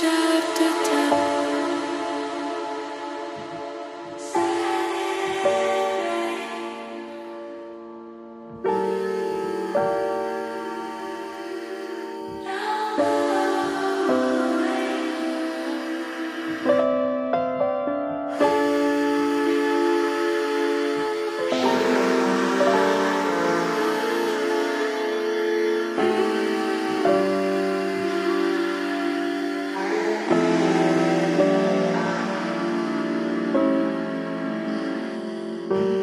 sunshine. Amen.